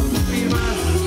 no.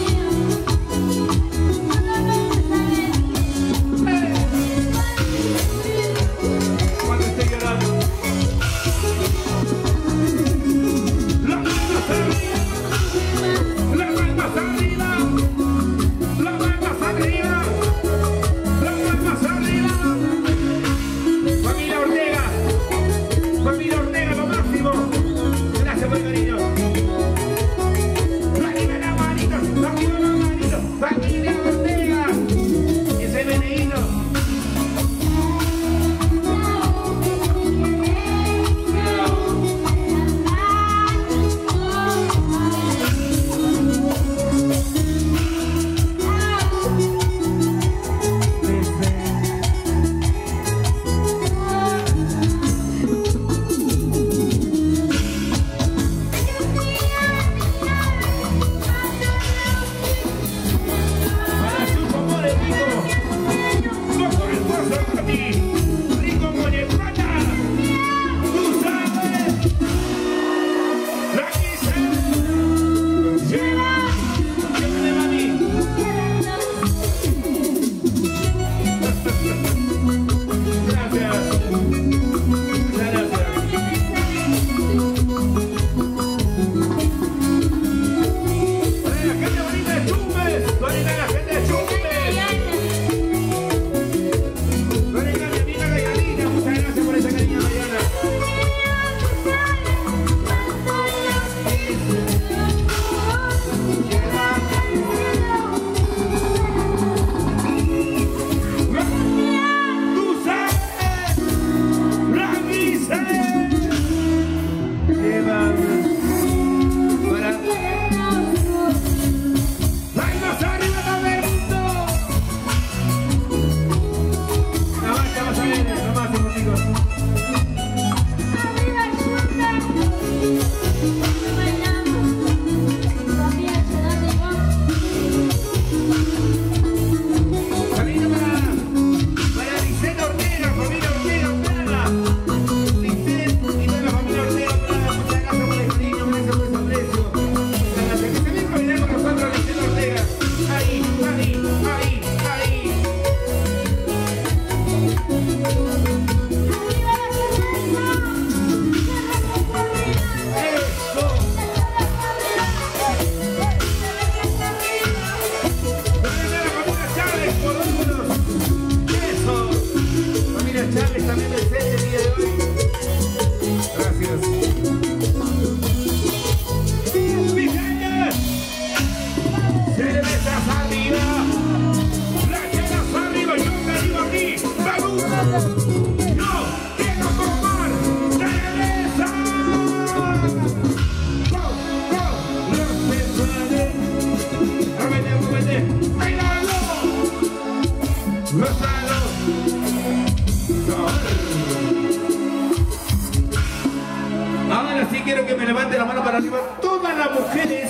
Dime, bailalo. Ahora sí quiero que me levante la mano para arriba todas las mujeres